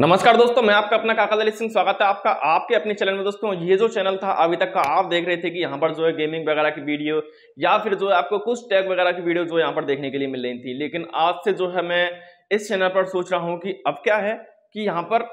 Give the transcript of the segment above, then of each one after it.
नमस्कार दोस्तों, मैं आपका अपना काका दलित सिंह, स्वागत है आपका, आपके अपने चैनल में दोस्तों। ये जो चैनल था, अभी तक का आप देख रहे थे कि यहाँ पर जो है गेमिंग वगैरह की वीडियो या फिर जो है आपको कुछ टैग वगैरह की वीडियो जो यहाँ पर देखने के लिए मिल रही थी। लेकिन आज से जो है मैं इस चैनल पर सोच रहा हूँ कि अब क्या है कि यहाँ पर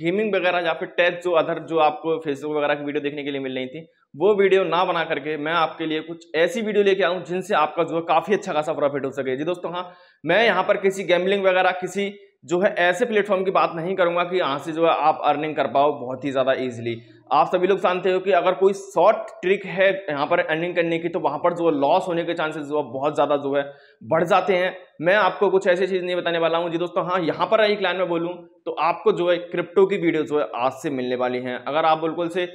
गेमिंग वगैरह या फिर टैग जो अदर जो आपको फेसबुक वगैरह की वीडियो देखने के लिए मिल रही थी, वो वीडियो ना बना करके मैं आपके लिए कुछ ऐसी वीडियो लेके आऊँ जिनसे आपका जो है काफ़ी अच्छा खासा प्रॉफिट हो सके। जी दोस्तों हाँ मैं यहाँ पर किसी गैमलिंग वगैरह, किसी जो है ऐसे प्लेटफॉर्म की बात नहीं करूँगा कि यहाँ से जो है आप अर्निंग कर पाओ बहुत ही ज़्यादा ईजिली आप सभी लोग जानते हो कि अगर कोई शॉर्ट ट्रिक है यहाँ पर अर्निंग करने की तो वहाँ पर जो लॉस होने के चांसेस जो है बहुत ज़्यादा जो है बढ़ जाते हैं। मैं आपको कुछ ऐसी चीज़ नहीं बताने वाला हूँ जी दोस्तों। हाँ यहाँ पर एक लाइन में बोलूँ तो आपको जो है क्रिप्टो की वीडियो जो है आज से मिलने वाली हैं। अगर आप बिल्कुल से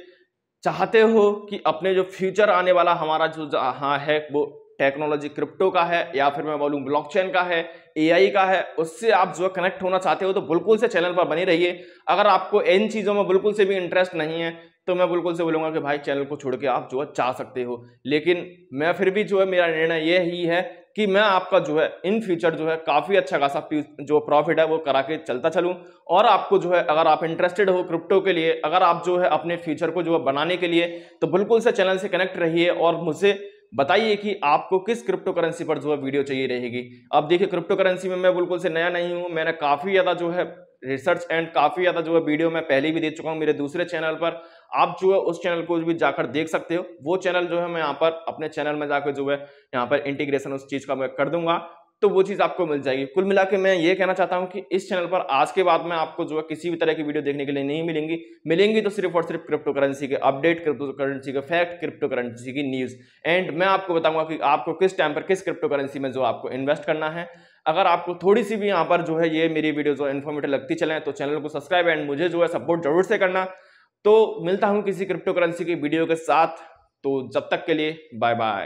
चाहते हो कि अपने जो फ्यूचर आने वाला हमारा जो हाँ है, वो टेक्नोलॉजी क्रिप्टो का है, या फिर मैं बोलूँ ब्लॉकचेन का है एआई का है, उससे आप जो कनेक्ट होना चाहते हो तो बिल्कुल से चैनल पर बने रहिए। अगर आपको इन चीज़ों में बिल्कुल से भी इंटरेस्ट नहीं है तो मैं बिल्कुल से बोलूँगा कि भाई चैनल को छोड़ के आप जो है चाह सकते हो। लेकिन मैं फिर भी जो है मेरा निर्णय ये ही है कि मैं आपका जो है इन फ्यूचर जो है काफ़ी अच्छा खासा जो प्रॉफिट है वो करा के चलता चलूँ। और आपको जो है अगर आप इंटरेस्टेड हो क्रिप्टो के लिए, अगर आप जो है अपने फ्यूचर को जो है बनाने के लिए तो बिल्कुल से चैनल से कनेक्ट रहिए और मुझसे बताइए कि आपको किस क्रिप्टो करेंसी पर जो है वीडियो चाहिए रहेगी। अब देखिए क्रिप्टो करेंसी में मैं बिल्कुल से नया नहीं हूँ। मैंने काफ़ी ज़्यादा जो है रिसर्च एंड काफ़ी ज़्यादा जो है वीडियो मैं पहले भी दे चुका हूँ मेरे दूसरे चैनल पर। आप जो है उस चैनल को भी जाकर देख सकते हो। वो चैनल जो है मैं यहाँ पर अपने चैनल में जाकर जो है यहाँ पर इंटीग्रेशन उस चीज़ का मैं कर दूँगा। तो वो चीज़ आपको मिल जाएगी। कुल मिला के मैं ये कहना चाहता हूँ कि इस चैनल पर आज के बाद में आपको जो है किसी भी तरह की वीडियो देखने के लिए नहीं मिलेंगी। मिलेंगी तो सिर्फ़ और सिर्फ़ क्रिप्टो करेंसी के अपडेट क्रिप्टो करेंसी के फैक्ट क्रिप्टो करेंसी की न्यूज़ एंड मैं आपको बताऊँगा कि आपको किस टाइम पर किस क्रिप्टो करेंसी में जो आपको इन्वेस्ट करना है। अगर आपको थोड़ी सी भी यहाँ पर जो है ये मेरी वीडियो जो इन्फॉर्मेटिव लगती चले तो चैनल को सब्सक्राइब एंड मुझे जो है सपोर्ट ज़रूर से करना। तो मिलता हूँ किसी क्रिप्टो करेंसी की वीडियो के साथ। तो जब तक के लिए बाय बाय